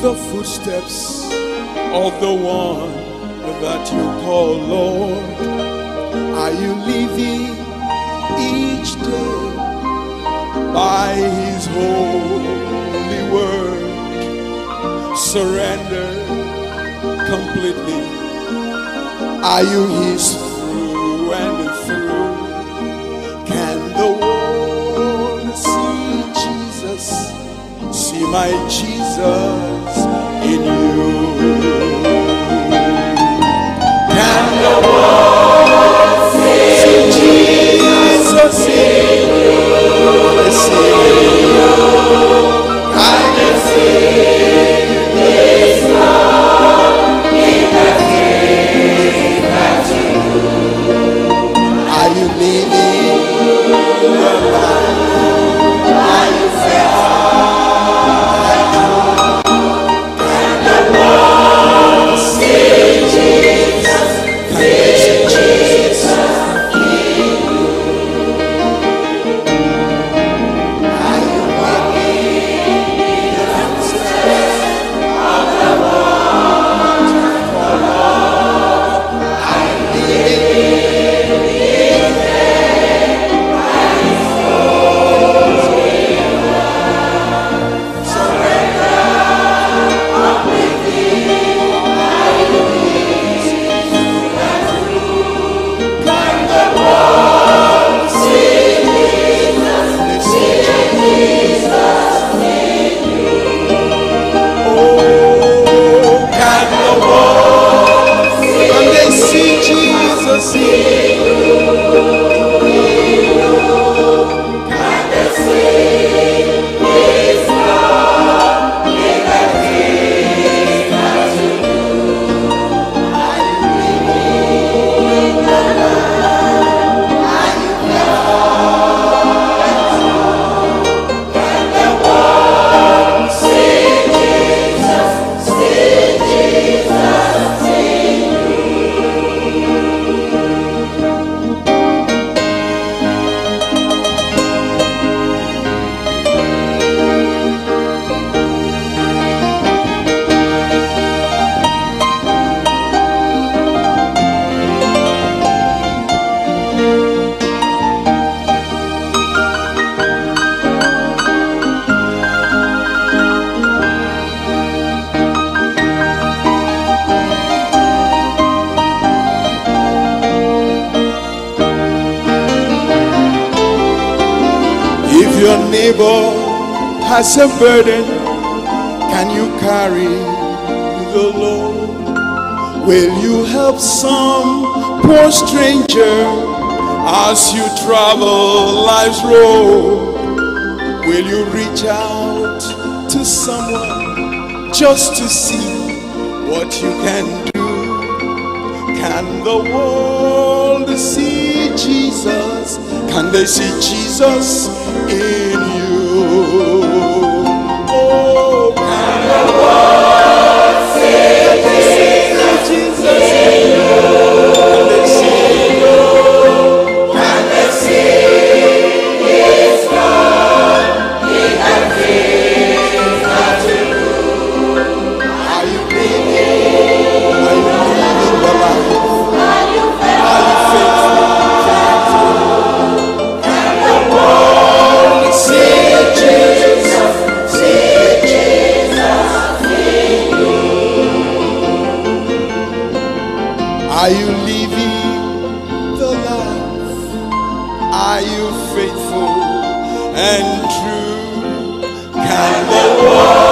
the footsteps of the one that you call Lord? Are you living each day by His holy word? Surrender completely. Are you His through and See my Jesus your neighbor has a burden, can you carry the load? Will you help some poor stranger as you travel life's road? Will you reach out to someone just to see what you can do? Can the world see Jesus? Can they see Jesus living the life? Are you faithful and true? Can the world